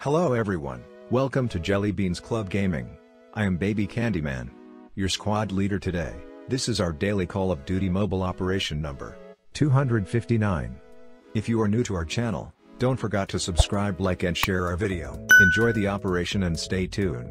Hello everyone, welcome to Jelly Beans Club Gaming. I am Baby Candyman. Your squad leader today, this is our daily Call of Duty mobile operation number 259. If you are new to our channel, don't forget to subscribe like and share our video. Enjoy the operation and stay tuned.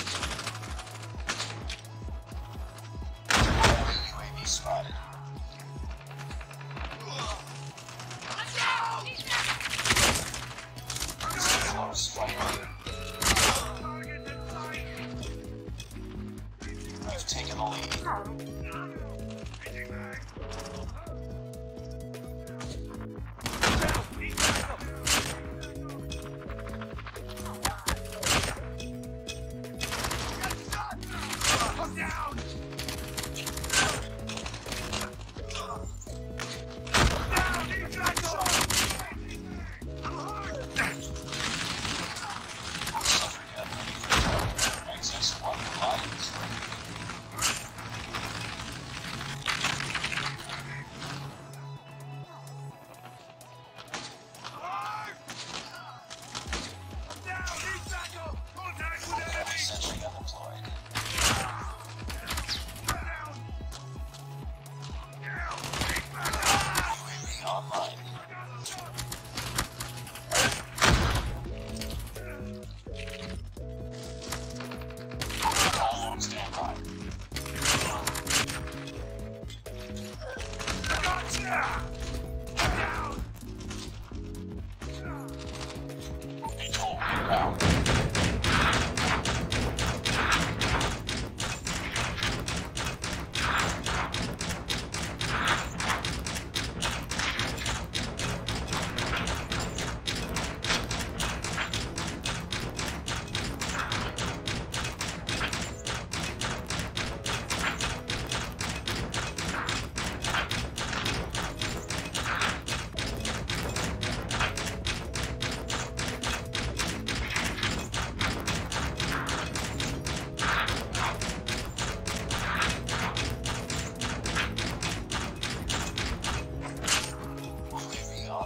spotted. We've taken the lead.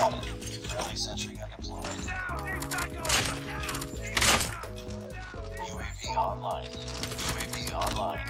Spotted. Friendly sentry gun deployed. UAV online. UAV online.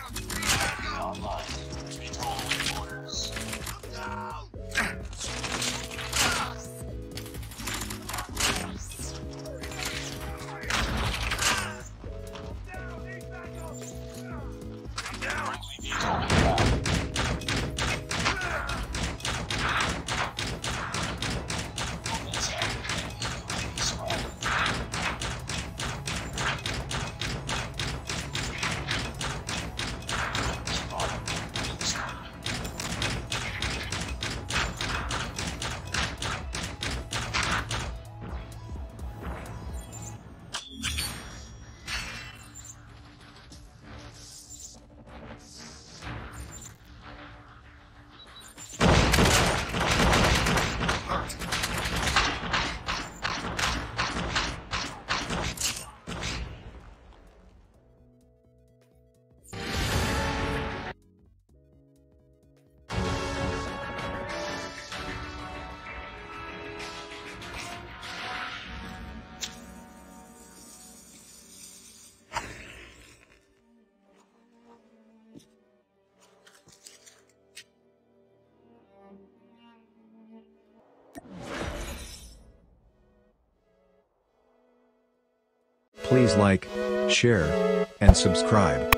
Please like, share, and subscribe.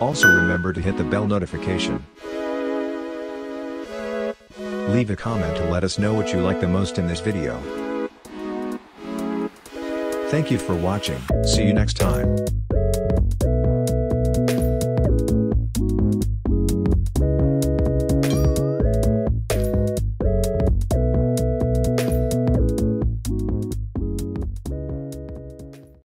Also remember to hit the bell notification. Leave a comment to let us know what you like the most in this video. Thank you for watching, see you next time.